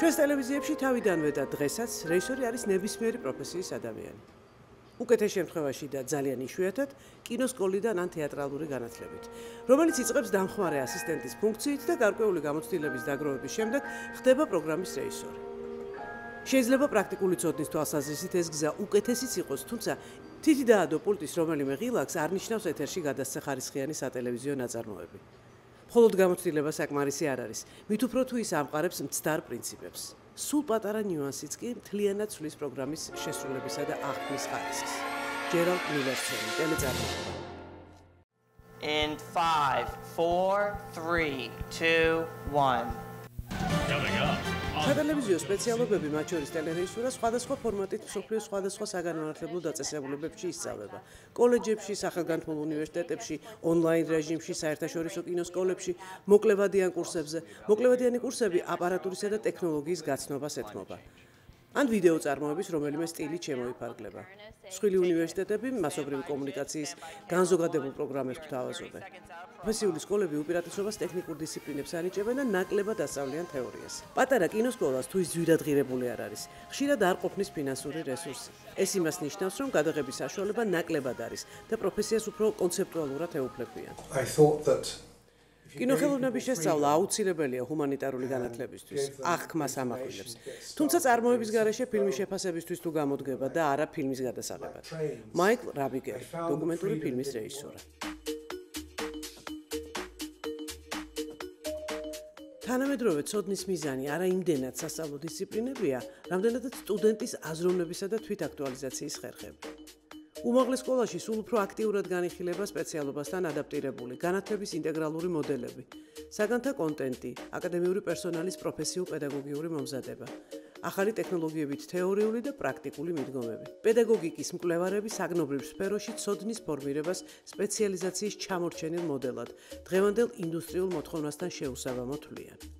ჩვენს ტელევიზიებში თავიდანვე და დღესაც რეჟისორი არის ნებისმიერი პროფესიის ადამიანი. უკეთეს შემთხვევაში და ძალიან იშვიათად კინოსკოლიდან ან თეატრალური განათლებით, რომელიც იწყებს დამხმარე ასისტენტის ფუნქციით და გარკვეული გამოცდილების დაგროვების შემდეგ ხდება პროგრამის რეჟისორი. შეიძლება პრაქტიკული ცოდნის თვალსაზრისით ეს გზა უკეთესიც იყოს, თუმცა თითი დაადო პულტის რომელიმე ღილაკს არ ნიშნავს ეთერში გადასცა ხარისხიანი სატელევიზიო ნაწარმოები. მხოლოდ გამოცდილება საკმარისი არ არის. მით უფრო თუ ის ამყარებს მცდარ პრინციპებს. სულ პატარა ნიუანსიც კი მთლიანად ცვლის პროგრამის შესრულებისა და აღქმის ხარისხს. ჯერალდ მილერსონი, ტელეწარმოები. In 5 4 3 2 1 Coming up სატელევიზიო სპეციალობები მათ შორის ტელერეჟისურა სხვადასხვა ფორმატით მსოფლიოს სხვადასხვა საგანმანათლებლო დაწესებულებებში ისწავლება. კოლეჯებში, სახელგანთმულ უნივერსიტეტებში, ონლაინ რეჟიმში, საერთაშორისო კინოსკოლებში, მოკლევადიან კურსებზე. მოკლევადიანი კურსები აპარატურისა და ტექნოლოგიის გაცნობას ეთმობა. ან ვიდეო წარმოების რომელიმე სტილი შემოიფარგლება. სხვილი უნივერსიტეტები მასობრივი კომუნიკაციის განზოგადებულ პროგრამებს გვთავაზობენ. პროფესიული სკოლები უპირატესობას ტექნიკურ დისციპლინებს ანიჭებენ და ნაკლებად ასწავლიან თეორიას. პატარა კინოსკოლას თუ ის ძვირადღირებული არ არის, ხშირად არ ყოფნის ფინანსური რესურსი. ეს იმას ნიშნავს, რომ გადაღების საშუალება ნაკლებად არის და პროფესიას უფრო კონცეპტუალურად ეუფლებიან. I thought that კინოხელოვნების შესწავლა აუცილებელია ჰუმანიტარული განათლებისთვის, აღქმას ამახვილებს. თუმცა წარმოების გარეშე ფილმის შეფასებისთვის თუ გამოდგება და არა ფილმის გადასაღებად. მაიკლ რაბიგერი, დოკუმენტური ფილმის რეჟისორი. თანამედროვე ცოდნის მიზანი არა იმდენად სასწავლო დისციპლინებია, რამდენადაც სტუდენტის აზროვნებისა და თვითაქტუალიზაციის ხერხები. უმაღლეს სკოლაში სულ უფრო აქტიურად განიხილება სპეციალობასთან ადაპტირებული განათლების ინტეგრალური მოდელები, საგანთა კონტენტი, აკადემიური პერსონალის პროფესიულ-პედაგოგიური მომზადება, ახალი ტექნოლოგიებით თეორიული და პრაქტიკული მიდგომები. პედაგოგიკის მკვლევარები საგნობრივ სფეროში ცოდნის ფორმირებას სპეციალიზაციის ჩამორჩენილ მოდელად, დღევანდელ ინდუსტრიულ მოთხოვნასთან შეუსაბამო თვლიან.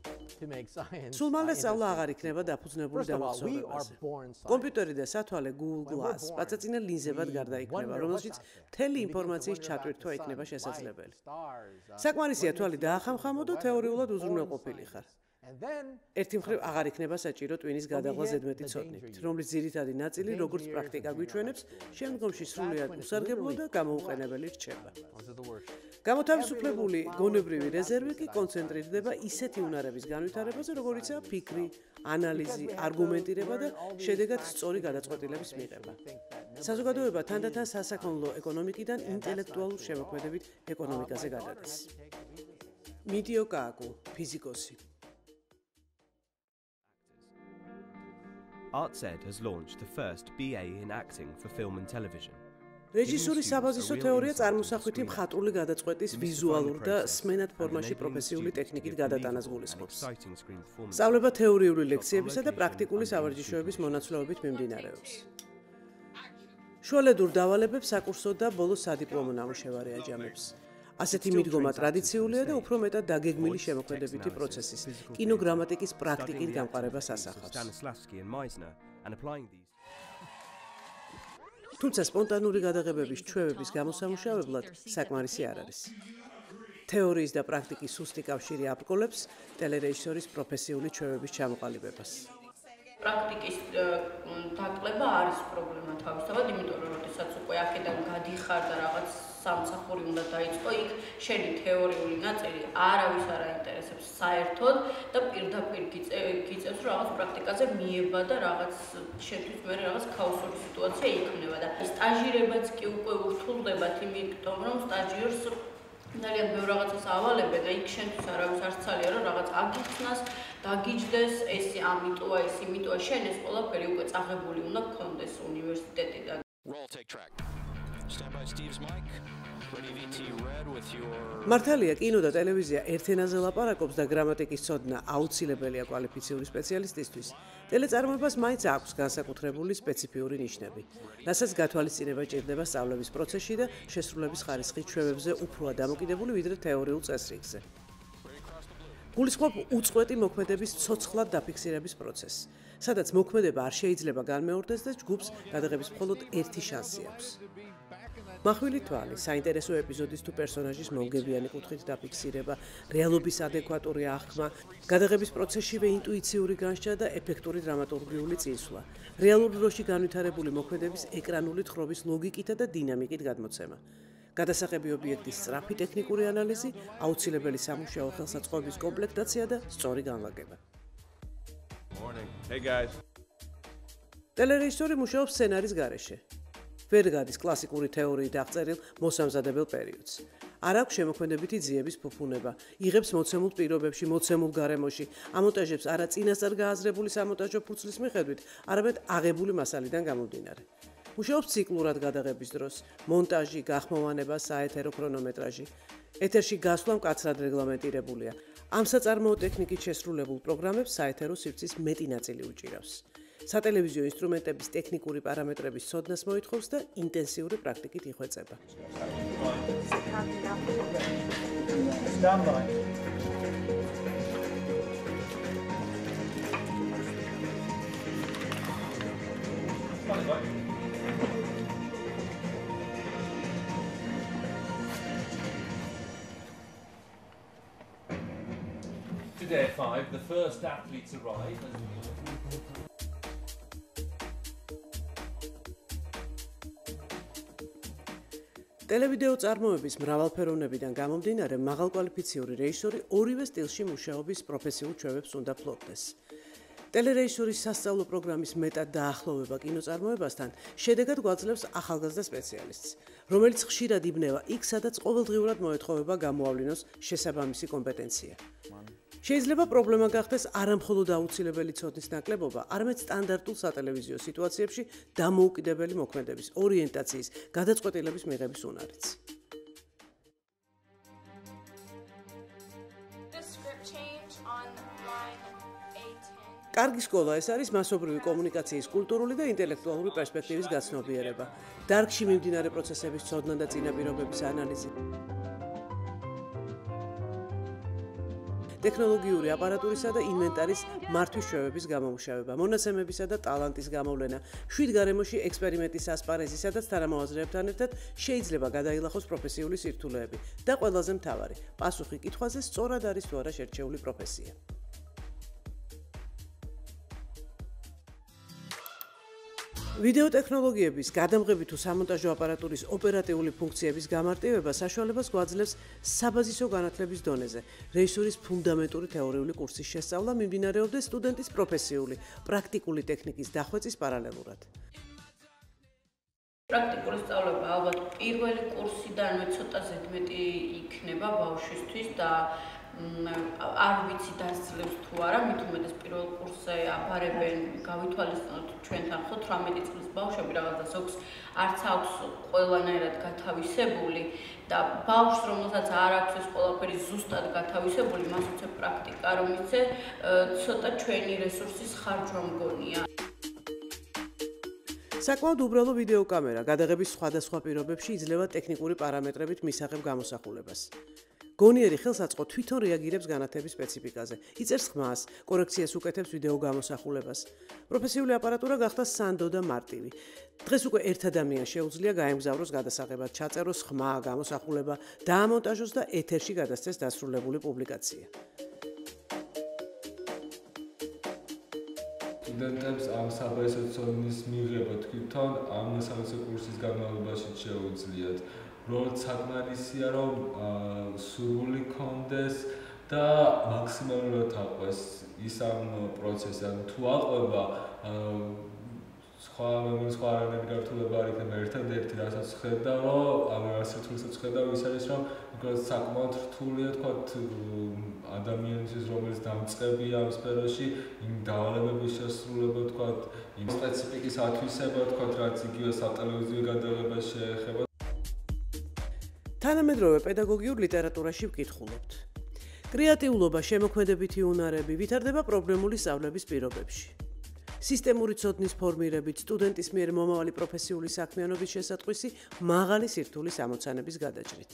სულ მალე სწავლა აღარ იქნება დაფუძნებული დამოწოებაზე. კომპიუტერი და სათვალე Google Glass პაწაწინა ლინზებად გარდაიქმნება, რომელშიც მთელი ინფორმაციის ჩატვირთვა იქნება შესაძლებელი. საკმარისია თვალი დაახამხამო და თეორიულად უზრუნველყოფილი ხარ. ერთი მხრივ აღარ იქნება საჭირო ტვინის გადაღლა ზედმეტი ცოდნით, რომლის ძირითადი ნაწილი როგორც პრაქტიკა გვიჩვენებს, შემდგომში სრულიად უსარგებლო და გამოუყენებელი რჩება. გამოთავისუფლებული გონებრივი რეზერვი კი კონცენტრირდება ისეთი უნარების განვითარებაზე, როგორიცაა ფიქრი, ანალიზი, არგუმენტირება და შედეგად სწორი გადაწყვეტილების მიღება. საზოგადოება თანდათან სასაქონლო ეკონომიკიდან ინტელექტუალურ შემოქმედებით ეკონომიკაზე გადადის. მიდიო კაკუ, ფიზიკოსი ArtZed has launched the first BA in acting for film and television. რეჟისურის საბაზისო თეორია წარმოსახვითი მხატვრული გადაწყვეტის ვიზუალურ და სმენად ფორმაში პროფესიული ტექნიკით გადატანას გულისხმობს. სწავლება თეორიული ლექციებისა და პრაქტიკული სავარჯიშოების მონაცვლეობით მიმდინარეობს. შუალედურ დავალებებს საკურსო და ბოლო სადიპლომო ნამუშევარი აჯამებს. ასეთი მიდგომა ტრადიციულია და უფრო მეტად დაგეგმილი შემოქმედებითი პროცესის კინოგრამატიკის პრაქტიკით გამყარებას ასახავს. თუმცა სპონტანური გადაღებების ჩვევების გამოსამუშავებლად საკმარისი არ არის. თეორიის და პრაქტიკის სუსტი კავშირი აპკოლებს ტელერეჟისორის პროფესიული ჩვევების ჩამოყალიბებას. პრაქტიკის დაკლება არის პრობლემა თავისთავად, იმიტომ რომ შესაძ უკვე აქედან გადიხარ და რაღაც სამსახური უნდა დაიწყო, იქ შენი თეორიული ნაწილი არავის არ აინტერესებს საერთოდ და პირდაპირ გიწევს რაღაც პრაქტიკაზე მიება და რაღაც შენთვის მე რაღაც ქაოსური სიტუაცია იქნება და სტაჟირებაც კი უკვე ურთულდებათ იმიტომ რომ სტაჟიორს ძალიან ბევრ რაღაცას ავალებენ და იქ შენთვის არავის არ ცალია რომ რაღაც აგიხსნას დაგიჯდეს ეს ამიტოა ეს იმიტოა შენ ეს ყველაფერი უკვე წაღებული უნდა გქონდეს უნივერსიტეტიდან. Roll take track მართალია კინო და ტელევიზია ერთენაზე ლაპარაკობს და გრამატიკის ცოდნა აუცილებელია კვალიფიციური სპეციალისტისთვის. ტელეწარმოებას მაინც აქვს განსაკუთრებული სპეციფიური ნიშნები, რასაც გათვალისწინება ჭირდება სწავლების პროცესში და შესრულების ხარისხის ჩვევებზე უფრო დამოკიდებული ვიდრე თეორიულ წესრიგზე. გულისხმობ უწყვეტი მოქმედების ცოცხლად დაფიქსირების პროცესს, სადაც მოქმედება არ შეიძლება განმეორდეს და ჯგუფს გადაღების მხოლოდ ერთი შანსი აქვს. მახვილი თვალი, საინტერესო ეპიზოდის თუ პერსონაჟის მომგებიანი კუთხით დაფიქსირება, რეალობის ადეკვატური აღქმა, გადაღების პროცესშივე ინტუიციური განშტა და ეფექტური დრამატურგიული წინსვლა, რეალურ დროში განვითარებული მოქმედების ეკრანული თხრობის ლოგიკითა და დინამიკით გადმოცემა. გადასახები ობიექტის სწრაფი ტექნიკური ანალიზი, აუცილებელი სამუშაო ხელსაწყოების კომპლექტაცია და სწორი განლაგება. Morning. Hey guys. ტელერეჟისორი მუშაობს სცენარის გარეშე. ვერ გადის კლასიკური თეორიით აღწერილ მოსამზადებელ პერიოდს. არ აქვს შემოქმედებითი ძიების ფუფუნება. იღებს მოცემულ პირობებში, მოცემულ გარემოში, ამონტაჟებს არა წინასწარ გააზრებული სამონტაჟო ფურცლის მიხედვით, არამედ აღებული მასალიდან გამომდინარე. მუშაობს ციკლურად გადაღების დროს, მონტაჟი, გახმოვანება, საეთერო ქრონომეტრაჟი. ეთერში გასვლა მკაცრად რეგლამენტირებულია. ამ საწარმოო ტექნიკით შესრულებულ პროგრამებს საეთერო სივრცის მეტი ნაწილი უჭირავს. სატელევიზიო ინსტრუმენტების ტექნიკური პარამეტრების ცოდნას მოითხოვს და ინტენსიური პრაქტიკით იხვეწება. Today at five, the first athletes arrive. ტელევიდეო წარმოების მრავალფეროვნებიდან გამომდინარე, მაღალკვალიფიციური რეჟისორი ორივე სტილში მუშაობის პროფესიულ ჩვევებს უნდა ფლობდეს. ტელერეჟისორის სასწავლო პროგრამის მეტად დაახლოვება კინოწარმოებასთან შედეგად გვაძლევს ახალგაზრდა სპეციალისტს, რომელიც ხშირად იბნევა იქ, სადაც ყოველდღიურად მოეთხოვება გამოავლინოს შესაბამისი კომპეტენცია. შეიძლება პრობლემა გახდეს არამხოლოდ აუცილებელი ცოდნის ნაკლებობა, არამედ სტანდარტულ სატელევიზიო სიტუაციებში დამოუკიდებელი მოქმედების, ორიენტაციის, გადაწყვეტილების მიღების უნარიც. The script change on line A10. კარგი სკოლა ეს არის მასობრივი კომუნიკაციის კულტურული და ინტელექტუალური პერსპექტივის გაცნობიერება, დარგში მიმდინარე პროცესების ცოდნა და წინაპირობების ანალიზი. ტექნოლოგიური აპარატურისა და ინვენტარის მართვის ჩვევების გამომუშავება, მონაცემებისა და ტალანტის გამოვლენა, შვიდ გარემოში ექსპერიმენტის ასპარეზი, სადაც თანამოაზრეებთან ერთად შეიძლება გადაილახოს პროფესიული სირთულეები და ყველაზე მთავარი, პასუხი კითხვაზე სწორად არის თუ არა შერჩეული პროფესია. ვიდეო ტექნოლოგიების გადამღები თუ სამონტაჟო აპარატურის ოპერატიული ფუნქციების გამარტივება საშუალებას გვაძლევს საბაზისო განათლების დონეზე რეჟისურის ფუნდამენტური თეორიული კურსის შესწავლა მიმდინარეობდეს სტუდენტის პროფესიული, პრაქტიკული ტექნიკის დახვეწის პარალელურად. პრაქტიკული სწავლება ალბათ პირველი კურსიდანვე ცოტა ზედმეტი იქნება ბავშვისთვის და არ ვიცი დასძლევს თუ არა, მით უმეტეს პირველ კურსზე აბარებენ, გავითვალისწინოთ ჩვენთან ხო 18 წლის ბავშვები რაღაცა ზოგს არც აქვს ყველანაირად გათავისებული და ბავშვს რომელსაც არ აქვს ეს ყველაფერი ზუსტად გათავისებული, მას უცებ პრაქტიკა რომ იცე, ცოტა ჩვენი რესურსის ხარჯვა მგონია. საკმაოდ უბრალო ვიდეო კამერა გადაღების სხვადასხვა პირობებში იძლევა ტექნიკური პარამეტრებით მისაღებ გამოსახულებას. გონიერი ხელსაწყო თვითონ რეაგირებს განათების სპეციფიკაზე. იწერს ხმას, კორექციას უკეთებს ვიდეო გამოსახულებას. პროფესიული აპარატურა გახდა სანდო და მარტივი. დღეს უკვე ერთ ადამიანს შეუძლია გაემგზავროს გადასაღებად, ჩაწეროს ხმა, გამოსახულება, დაამონტაჟოს და ეთერში გადასცეს დასრულებული პუბლიკაცია. სტუდენტებს ამ საბაისო ცოდნის მიღება თვითონ ამ სამეცნიერო კურსის განმავლობაში შეუძლიათ. რომ საკმარისია რომ სურვილი კონდეს და მაქსიმალურად აყვეს ის ამ პროცესს. ან თუ აყვება სხვა მეგობრებს სხვა არანაირი გართულება არ იქნება ერთადერთი რასაც ხედა რომ ამ რასითულსაც ხედა ის არის რომ უბრალოდ საკმაოდ რთულია თქვა ადამიანისთვის რომელიც დამწყებია ამ სფეროში იმ დავალებების შესრულება თქვა იმ სპეციფიკის ათვისება თქვა რაც იგივე სატელევიზიო გადაღებას შეეხება თანამედროვე პედაგოგიურ ლიტერატურაში ვკითხულობთ. კრეატიულობა, შემოქმედებითი უნარები ვითარდება პრობლემული სწავლების პირობებში. სისტემური ცოდნის ფორმირებით სტუდენტის მიერ მომავალი პროფესიული საქმიანობის შესატყვისი მაღალი სირთულის ამოცანების გადაჭრით.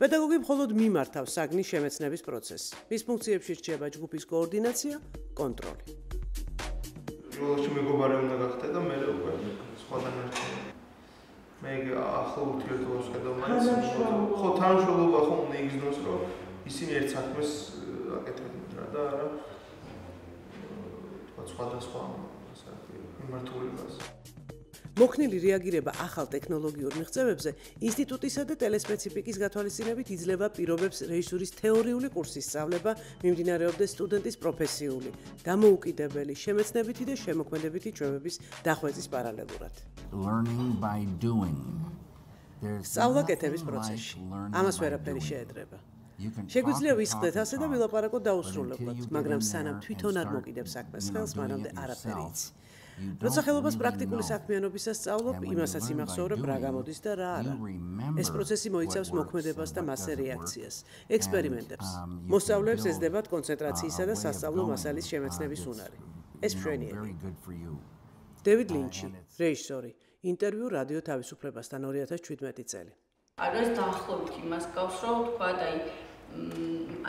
პედაგოგი მხოლოდ მიმართავს საგნის შემეცნების პროცესს. მის ფუნქციებში რჩება ჯგუფის კოორდინაცია, კონტროლი. პირველში მეგობარი უნდა გახდე და მე უკვე სხვა დანარჩენი მე ახლა ურთიერთობას ხედავ მაინც ხო თანამშრომლობა ხო უნდა იგრძნოს რომ ისინი ერთ საქმეს აკეთებენ რა და არა თქვა სხვადასხვა ასე მიმართულებას მოქნილი რეაგირება ახალ ტექნოლოგიურ მიღწევებზე ინსტიტუტისა და ტელესპეციფიკის გათვალისწინებით იძლევა პირობებს რეჟისურის თეორიული კურსის სწავლება მიმდინარეობდეს სტუდენტის პროფესიული, დამოუკიდებელი, შემეცნებითი და შემოქმედებითი ჩვევების დახვეწის პარალელურად. learning by doing. სწავლა კეთების პროცესში. ამას ვერაფერი შეედრება. შეგვიძლია ვისხდეთ ასე და ვილაპარაკოთ დაუსრულებლად, მაგრამ სანამ თვითონ არ მოკიდებს საქმეს ხელს, მანამდე არაფერი იცი. როცა ხელობას პრაქტიკული საქმიანობისას სწავლობ, იმასაც იმახსოვრებ რა გამოდის და რა არა. ეს პროცესი მოიცავს მოქმედებას და მასზე რეაქციას, ექსპერიმენტებს. მოსწავლეებს ეძებათ კონცენტრაციისა და სასწავლო მასალის შემეცნების უნარი. ეს მშვენიერი. დევიდ ლინჩი, რეჟისორი, ინტერვიუ რადიო თავისუფლებასთან 2017 წელი. არ ეს დაახლოებით იმას გავს, რომ თქვა და აი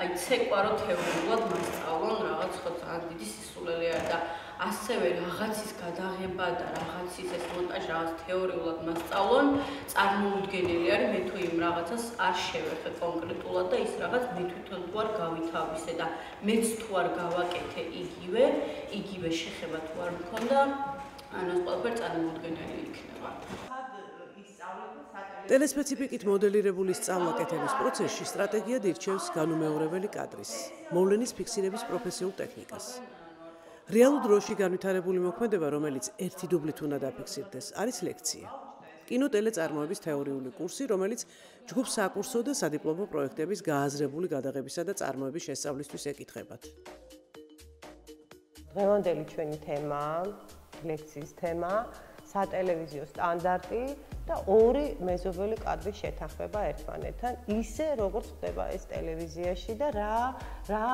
აი ცეკვარო თეორიულად მასწავლონ რაღაც ხო ძალიან დიდი სისულელე არ და ასევე რაღაცის გადაღება და რაღაცის ეს მონტაჟი რაღაც თეორიულად მასწავლონ, წარმოუდგენელი არის მე თუ იმ რაღაცას არ შევეხე კონკრეტულად და ის რაღაც მე თვითონ თუ არ გავითავისე და მეც თუ არ გავაკეთე იგივე, იგივე შეხება თუ არ მქონდა, ანუ ეს ყველაფერი წარმოუდგენელი იქნება. ტელესპეციფიკით მოდელირებული სწავლა-კეთების პროცესში სტრატეგიად ირჩევს განუმეორებელი კადრის, მოვლენის ფიქსირების პროფესიულ ტექნიკას. რეალურ დროში განვითარებული მოქმედება, რომელიც ერთი დუბლით უნდა დაფიქსირდეს, არის ლექცია. კინოტელეწარმოების თეორიული კურსი, რომელიც ჯგუფს საკურსო და სადიპლომო პროექტების გააზრებული გადაღებისა და წარმოების შესწავლისთვის ეკითხებათ. დღევანდელი ჩვენი თემა, ლექციის თემა, სატელევიზიო სტანდარტი და ორი მეზობელი კადრის შეთანხმება ერთმანეთთან, ისე როგორც ხდება ეს ტელევიზიაში და რა რა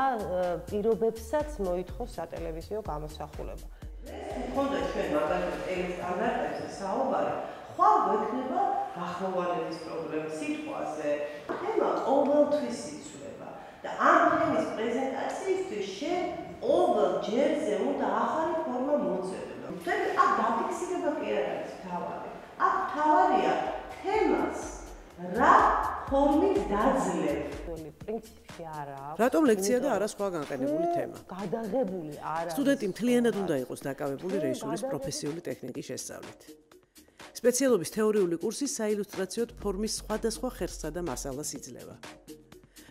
პირობებსაც მოითხოვს სატელევიზიო გამოსახულება. მქონდა ჩვენ მაგალითად ტელე სტანდარტებზე საუბარი, ხვალ გვექნება გახმოვანების პრობლემა სიტყვაზე. თემა ყოველთვის იცვლება და ამ თემის პრეზენტაციისთვის შენ ყოველ ჯერზე უნდა ახალი ფორმა მოწევდო. თქვენ აქ დაფიქსირება კი არ არის თავარი. აქ თავარია თემას რა ფორმით დაძლევ. პრინციპი არა რატომ ლექცია და არა სხვა განყენებული თემა? გადაღებული არა. სტუდენტი მთლიანად უნდა იყოს დაკავებული რეჟისურის პროფესიული ტექნიკის შესწავლით. სპეციალობის თეორიული კურსი საილუსტრაციო ფორმის სხვადასხვა ხერხსა და მასალას იძლევა.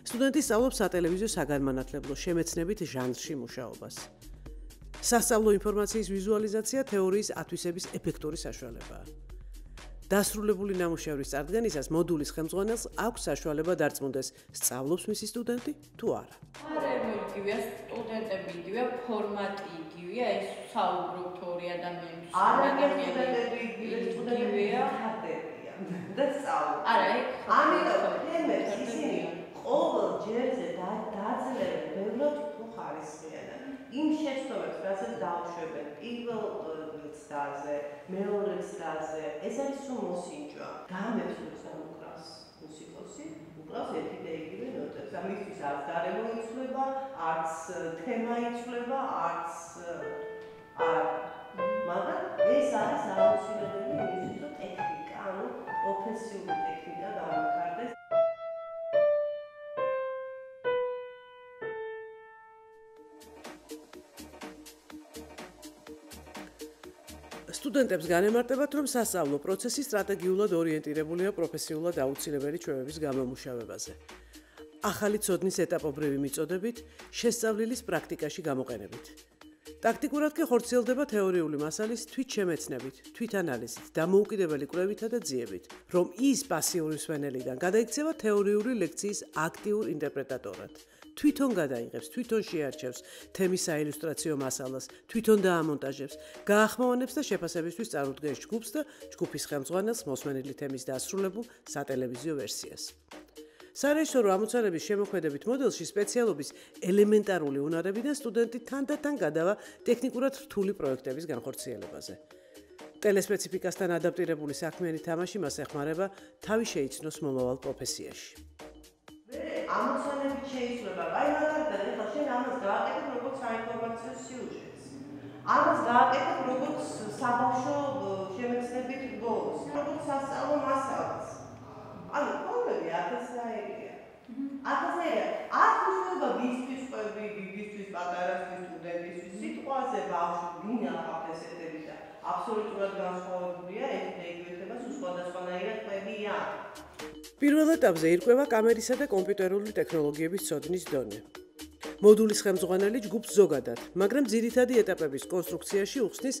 სტუდენტი სწავლობს სატელევიზიო საგანმანათლებლო შემეცნებით ჟანრში მუშაობას. სასწავლო ინფორმაციის ვიზუალიზაცია თეორიის ათვისების ეფექტური საშუალებაა. დასრულებული ნამუშევრის წარდგენისას მოდულის ხელმძღვანელს აქვს საშუალება დარწმუნდეს, სწავლობს მისი სტუდენტი თუ არა. არა, იგივეა სტუდენტები, იგივეა ფორმატი, იგივეა ეს საუბრობთ ორი ადამიანის. არა, სტუდენტები, იგივეა სტუდენტებია ხარდებია. და სწავლობ. არა, ეგ ამიტომ თემებს ისინი ყოველ ჯერზე დაძლევენ ბევრად. იმ შეცდომებს, რასაც დაუშვებენ პირველ ცდაზე, მეორე ცდაზე, ეს არის სულ მოსინჯვა. გამებს უცნაურ უკრავს მუსიკოსი, უკრავს ერთი და იგივე ნოტებს. ამისთვის არც გარემო იცვლება, არც თემა იცვლება, არც არ მაგრამ ეს არის აუცილებელი რომ ტექნიკა, ანუ პროფესიული ტექნიკა გამახარდეს. სტუდენტებს განემარტებათ, რომ სასწავლო პროცესი სტრატეგიულად ორიენტირებულია პროფესიულად აუცილებელი ჩვევების გამომუშავებაზე. ახალი ცოდნის ეტაპობრივი მიწოდებით, შესწავლილის პრაქტიკაში გამოყენებით. ტაქტიკურად კი ხორციელდება თეორიული მასალის თვითშემეცნებით, თვითანალიზით, დამოუკიდებელი კვლევითა და ძიებით, რომ ის პასიური სვენელიდან გადაიქცევა თეორიული ლექციის აქტიურ ინტერპრეტატორად. თვითონ გადაიღებს, თვითონ შეარჩევს თემის საილუსტრაციო მასალას, თვითონ დაამონტაჟებს, გაახმოვანებს და შეფასებისთვის წარუდგენს ჯგუფს და ჯგუფის ხელმძღვანელს მოსმენილი თემის დასრულებულ სატელევიზიო ვერსიას. სარეჟისორო ამოცანების შემოქმედებით მოდელში სპეციალობის ელემენტარული უნარები და სტუდენტი თანდათან გადავა ტექნიკურად რთული პროექტების განხორციელებაზე. ტელესპეციფიკასთან ადაპტირებული საქმიანი თამაში მას ეხმარება თავი შეიცნოს მომავალ პროფესიაში. ამოცანებით შეიცვლება. აი მაგალითად, ეხლა შენ ამას გააკეთებ როგორც საინფორმაციო სიუჟეტს. ამას გააკეთებ როგორც საბავშვო შემეცნებით ბოლოს, როგორც სასწავლო მასალას. ანუ ყოველები ათასნაირია. ათასნაირია. აქ შეიძლება ვისთვის ყვები, ვისთვის პატარასთვის, სტუდენტისთვის, სიტყვაზე ბავშვი ვინ აღარ ესეთები და აბსოლუტურად განსხვავებულია, ერთ-ერთი ეხება სხვადასხვანაირად ყვებიან. პირველ ეტაპზე ირკვევა კამერისა და კომპიუტერული ტექნოლოგიების ცოდნის დონე. მოდულის ხელმძღვანელი ჯგუფს ზოგადად, მაგრამ ძირითადი ეტაპების კონსტრუქციაში უხსნის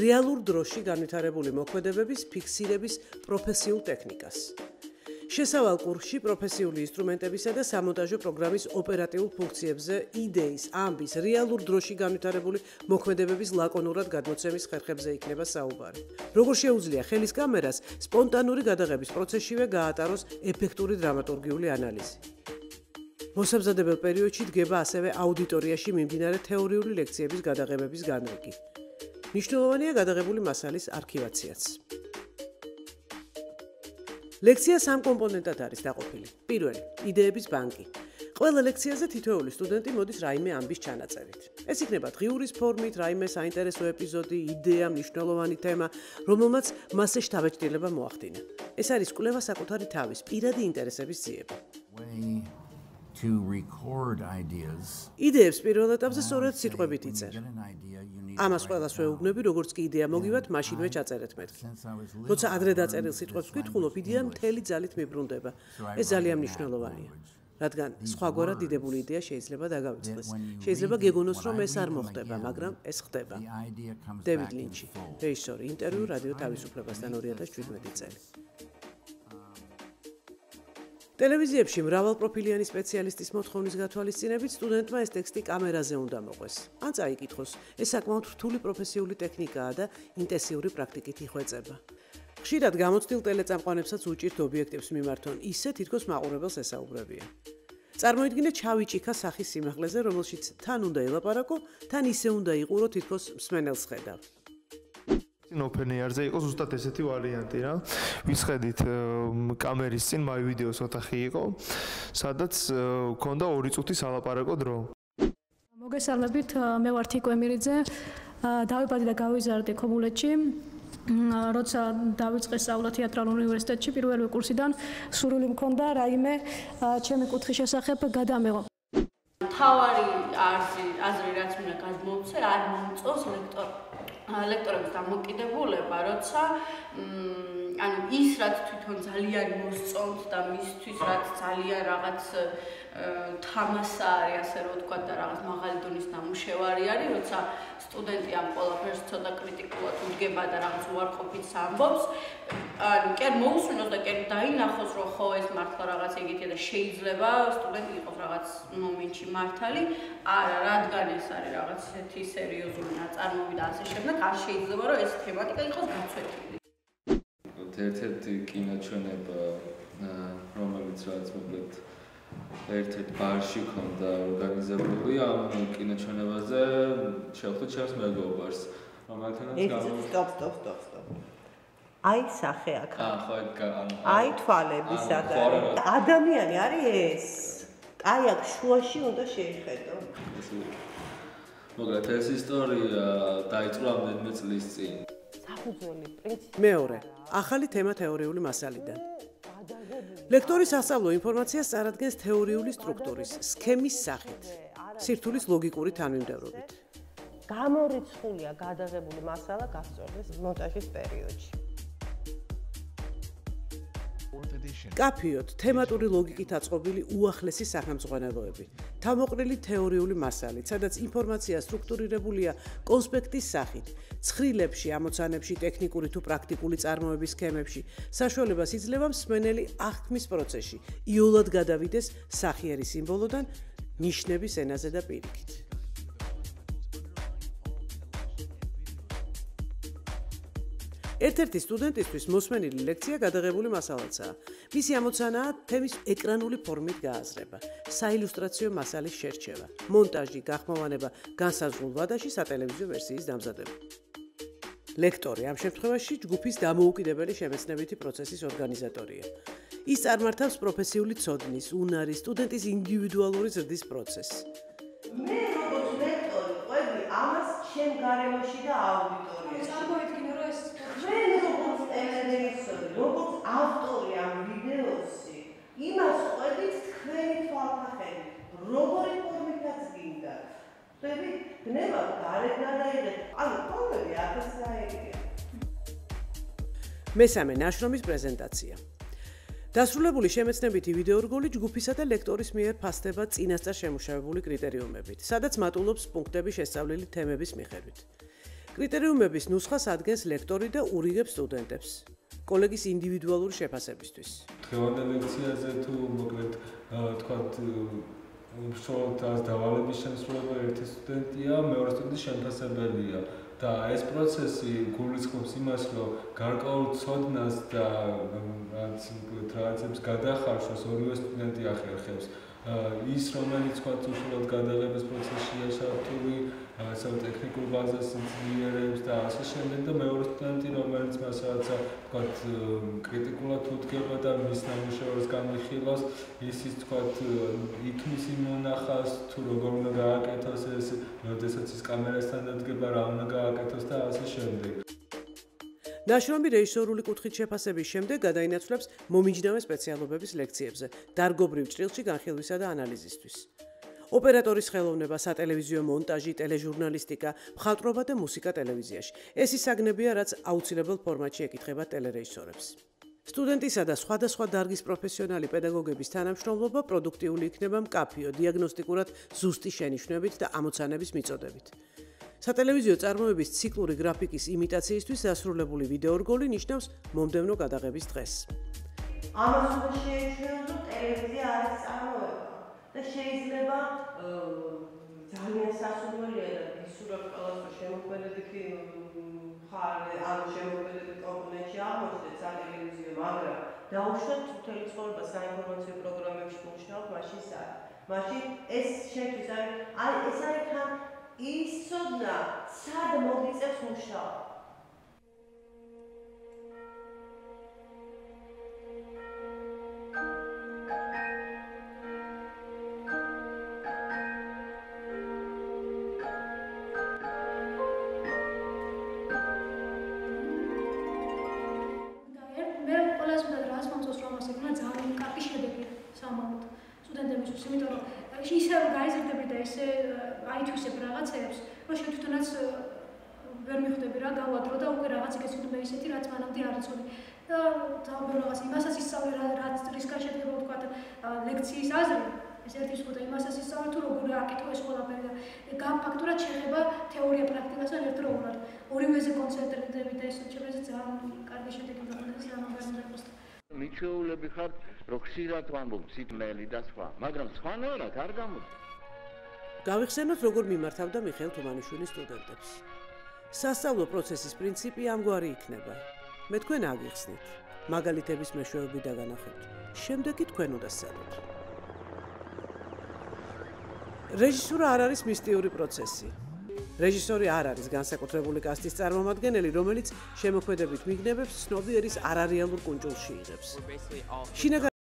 რეალურ დროში განვითარებული მოქმედებების ფიქსირების პროფესიულ ტექნიკას. შესავალ კურსში პროფესიული ინსტრუმენტებისა და სამონტაჟო პროგრამის ოპერატიულ ფუნქციებზე, იდეის, ამბის, რეალურ დროში განვითარებული მოქმედებების ლაკონურად გადმოცემის ხერხებზე იქნება საუბარი. როგორ შეუძლია ხელის კამერას სპონტანური გადაღების პროცესშივე გაატაროს ეფექტური დრამატურგიული ანალიზი. მოსამზადებელ პერიოდში დგება ასევე აუდიტორიაში მიმდინარე თეორიული ლექციების გადაღებების განრიგი. მნიშვნელოვანია გადაღებული მასალის არქივაციაც. ლექცია სამ კომპონენტად არის დაყოფილი. პირველი, იდეების ბანკი. ყველა ლექციაზე თითოეული სტუდენტი მოდის რაიმე ამბის ჩანაწერით. ეს იქნება ღიურის ფორმით, რაიმე საინტერესო ეპიზოდი, იდეა, მნიშვნელოვანი თემა, რომელმაც მასზე შთაბეჭდილება მოახდინა. ეს არის კვლევა საკუთარი თავის პირადი ინტერესების ძიება. to record ideas. იდეებს პირველ ეტაპზე სწორედ სიტყვებით იწერ. ამას ყველას ვეუბნები, როგორც კი იდეა მოგივათ, მაშინვე ჩაწერეთ მეთქი. როცა ადრე დაწერილ სიტყვებს ვკითხულობ, იდეა მთელი ძალით მიბრუნდება. ეს ძალიან მნიშვნელოვანია. რადგან სხვაგვარად დიდებული იდეა შეიძლება დაგავიწყდეს. შეიძლება გეგონოს, რომ ეს არ მოხდება, მაგრამ ეს ხდება. დევიდ ლინჩი, რეჟისორი, ინტერვიუ რადიო თავისუფლებასთან 2017 წელი. ტელევიზიებში მრავალპროფილიანი სპეციალისტის მოთხოვნის გათვალისწინებით სტუდენტმა ეს ტექსტი კამერაზე უნდა მოყვეს. ან წაიკითხოს. ეს საკმაოდ რთული პროფესიული ტექნიკაა და ინტენსიური პრაქტიკით იხვეწება. ხშირად გამოცდილ ტელეწამყვანებსაც უჭირთ ობიექტებს მიმართონ ისე, თითქოს მაყურებელს ესაუბრებიან. წარმოიდგინე ჩავიჭიქა სახის სიმაღლეზე, რომელშიც თან უნდა ელაპარაკო, თან ისე უნდა იყურო, თითქოს მსმენელს ხედავ. წინ ოპენეარზე იყო ზუსტად ესეთი ვარიანტი რა. ვისხედით კამერის წინ მაი ვიდეოს ოთახი იყო, სადაც ქონდა 2 წუთის ალაპარაკო დრო. მოგესალმებით, მე ვარ თიკო ემირიძე. დავიბადე და გავიზარდე კომულეთში. როცა დავიწყე სწავლა თეატრალურ უნივერსიტეტში პირველი კურსიდან სურვილი მქონდა რაიმე ჩემი კუთხის შესახებ გადამეღო. თავარი აზრი, აზრი რაც მინდა გადმოვცე, არ მომწონს ლექტორ ლექტორების დამოკიდებულება, როცა ანუ ის რაც თვითონ ძალიან მოსწონთ და მისთვის რაც ძალიან რაღაც თამასა არის, ასე რომ ვთქვა და რაღაც მაღალი დონის ნამუშევარი არის, როცა სტუდენტი ამ ყველაფერს ცოტა კრიტიკულად უდგება და რაღაც უარყოფით ამბობს, ანუ კი არ მოусმინოს და კი არ დაინახოს, რომ ხო ეს მართლა რაღაც ეგეთია და შეიძლება სტუდენტი იყოს რაღაც მომენტში მართალი, არა, რადგან ეს არის რაღაც ისეთი სერიოზული ნაწარმოები და ასე შემდეგ, არ შეიძლება რომ ეს თემატიკა იყოს გაცვეთილი. ერთ-ერთი კინოჩვენება რომელიც რაც მოკლედ ერთ-ერთ ბარში ქონდა ორგანიზებული ამ კინოჩვენებაზე. შევხვდით ჩემს მეგობარს რომელთანაც გამო სტოპ στოპ სტოპ სტოპ. აი სახე აქ ხო აი თვალები სადარი ადამიანი არის ეს. აი აქ შუაში უნდა შეიხედო. მოგეთ ეს ისტორია დაიწყო ამდენიმე წლის წინ. საფუძველი პრინციპი მეორე. ახალი თემა თეორიული მასალიდან ლექტორის ასწავლო ინფორმაციას წარადგენს თეორიული სტრუქტურის, სქემის სახით, სირთულის ლოგიკური თანმიმდევრობით. გამორიცხულია გადაღებული მასალა გასწორდეს მონტაჟის პერიოდში. კაფიოთ თემატური ლოგიკით აწყობილი უახლესი სახელმძღვანელოები. თავმოყრილი თეორიული მასალით, სადაც ინფორმაცია სტრუქტურირებულია კონსპექტის სახით, ცხრილებში, ამოცანებში, ტექნიკური თუ პრაქტიკული წარმოების სქემებში, საშუალებას იძლევა მსმენელი აღქმის პროცესში იოლად გადავიდეს სახიერი სიმბოლოდან ნიშნების ენაზე და პირიქით. ერთ-ერთი სტუდენტისთვის მოსმენილი ლექცია გადაღებული მასალაცაა. მისი ამოცანაა თემის ეკრანული ფორმით გააზრება, საილუსტრაციო მასალის შერჩევა, მონტაჟი, გახმოვანება განსაზღვრულ ვადაში სატელევიზიო ვერსიის დამზადება. ლექტორი ამ შემთხვევაში ჯგუფის დამოუკიდებელი შემეცნებითი პროცესის ორგანიზატორია. ის წარმართავს პროფესიული ცოდნის, უნარის, სტუდენტის ინდივიდუალური ზრდის პროცესს. მე როგორც ლექტორი, ყვები ამას ჩემ გარემოში და აუდიტორიაში. წარმოიდგინე რომ ეს ჩვენ როგორც ტელევიზორი, როგორც ავტორი ამ ვიდეოსი, იმას ყვებით თქვენი თვალთახედი, როგორი ფორმითაც გინდა. ხვდები, გნევა გარეთ გადაიღეთ. ანუ ფორმები აქაც დაერია. მესამე ნაშრომის პრეზენტაცია. დასრულებული შემეცნებითი ვიდეორგოლი ჯგუფისა და ლექტორის მიერ ფასდება წინასწარ შემუშავებული კრიტერიუმებით, სადაც მატულობს პუნქტები შესწავლილი თემების მიხედვით. კრიტერიუმების ნუსხას ადგენს ლექტორი და ურიგებს სტუდენტებს. კოლეგის ინდივიდუალური შეფასებისთვის. დღევანდელ ლექციაზე თუ მოკლედ თქვათ უშუალოდ ას დავალების შემსრულებელი ერთი სტუდენტია, მეორე სტუდენტი შემფასებელია. და ეს პროცესი გულისხმობს იმას, რომ გარკვეულ ცოდნას და რაც რაღაცებს გადახარშვას ორივე სტუდენტი ახერხებს. ის რომელიც თქვა უშუალოდ გადაღების პროცესშია ჩართული, ასე ტექნიკურ ბაზას ძლიერებს და ასე შემდეგ და მეორე სტუდენტი რომელიც მასააცა თქვა კრიტიკულად უთგება და მის ნამუშევრს განიხილავს, ისიც თქვა იქნის იმონახავს თუ როგორ უნდა გააკეთოს ეს, როდესაც ის კამერასთან დადგება, რა უნდა გააკეთოს და ასე შემდეგ. ნაშრომი რეჟისორული კუთხით შეფასების შემდეგ გადაინაცვლებს მომიჯნავე სპეციალობების ლექციებზე, დარგობრივ ჭრილში განხილვისა და ანალიზისთვის. ოპერატორის ხელოვნება, სატელევიზიო მონტაჟი, ტელეჟურნალისტიკა, მხატვრობა და მუსიკა ტელევიზიაში. ეს ის საგნებია, რაც აუცილებელ ფორმატში ეკითხება ტელერეჟისორებს. სტუდენტისა და სხვადასხვა დარგის პროფესიონალი პედაგოგების თანამშრომლობა პროდუქტიული იქნება მკაფიო, დიაგნოსტიკურად ზუსტი შენიშვნებით და ამოცანების მიწოდებით. სატელევიზიო წარმოების ციკლური გრაფიკის იმიტაციისთვის დასრულებული ვიდეორგოლი ნიშნავს მომდევნო გადაღების დღეს. ამას უნდა შეეჩვეო ტელევიზია არის წარმოება და შეიძლება ძალიან სასურველია და ისურვებ ყველას რომ შემოქმედებითი ხარ ანუ შემოქმედებითი კომპონენტი აღმოჩნდეს სატელევიზიო მაგრამ დაუშვათ მთელი ცხოვრება საინფორმაციო პროგრამებში მუშაობ მაშინ სად მაშინ ეს შეთვის არის აი ეს არის თან ის ცოდნა სად მოგიწევს მუშაობა? სტუდენტებისთვის, იმიტომ რომ ისე რომ გაიზრდები და ესე აითვისებ რაღაცებს, რომ შენ თვითონაც ვერ მიხვდები რა გავადრო და უკვე რაღაც იქეს უნდა ისეთი რაც მანამდე არ იცოდი. და თავბრ რაღაც იმასაც ისწავლე რა რაც რისკა შედგება თქვა ლექციის აზრი ეს ერთი და იმასაც ისწავლე თუ როგორ აკეთო ეს ყველაფერი და გამფაქტურად შეხება თეორია პრაქტიკასთან ერთდროულად. ორივეზე კონცენტრირდები და ეს შეიძლება ძალიან კარგი შედეგი რა მაგარ უნდა იყოს. მიჩვეულები ხართ რო ხშირად ვამბობ ციტმელი და სხვა, მაგრამ სხვანაირად არ გამოდის. გავიხსენოთ როგორ მიმართავდა მიხეილ თუმანიშვილის სტუდენტებს. სასწავლო პროცესის პრინციპი ამგვარი იქნება. მე თქვენ აგიხსნით. მაგალითების მეშვეობი დაგანახებთ. შემდეგი თქვენ უნდა სწავლოთ. რეჟისურა არ არის მისტიური პროცესი. რეჟისორი არ არის განსაკუთრებული კასტის წარმომადგენელი, რომელიც შემოქმედებით მიგნებებს ცნობიერის არარეალურ კუნჭულში იღებს. შინაგან